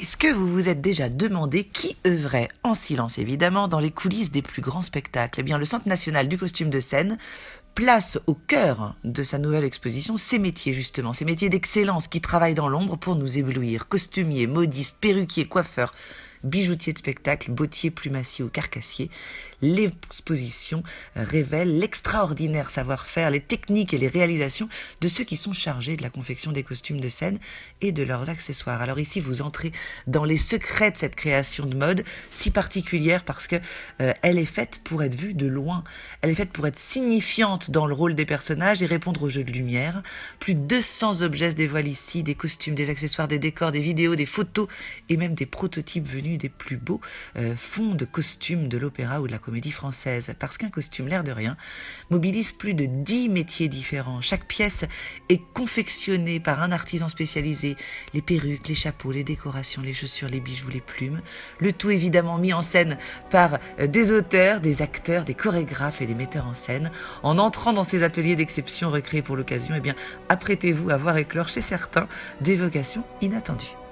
Est-ce que vous vous êtes déjà demandé qui œuvrait, en silence évidemment, dans les coulisses des plus grands spectacles? Eh bien, le Centre national du costume de scène place au cœur de sa nouvelle exposition ces métiers justement, ces métiers d'excellence qui travaillent dans l'ombre pour nous éblouir. Costumiers, modistes, perruquiers, coiffeurs, bijoutiers de spectacle, bottiers, plumassiers ou carcassiers. L'exposition révèle l'extraordinaire savoir-faire, les techniques et les réalisations de ceux qui sont chargés de la confection des costumes de scène et de leurs accessoires. Alors ici, vous entrez dans les secrets de cette création de mode si particulière parce que euh, elle est faite pour être vue de loin. Elle est faite pour être signifiante dans le rôle des personnages et répondre aux jeux de lumière. Plus de 200 objets se dévoilent ici, des costumes, des accessoires, des décors, des vidéos, des photos et même des prototypes venus des plus beaux euh, fonds de costumes de l'opéra ou de la comédie française. Parce qu'un costume, l'air de rien, mobilise plus de 10 métiers différents. Chaque pièce est confectionnée par un artisan spécialisé. Les perruques, les chapeaux, les décorations, les chaussures, les bijoux, les plumes. Le tout évidemment mis en scène par euh, des auteurs, des acteurs, des chorégraphes et des metteurs en scène. En entrant dans ces ateliers d'exception recréés pour l'occasion, eh bien, apprêtez-vous à voir éclore chez certains des vocations inattendues.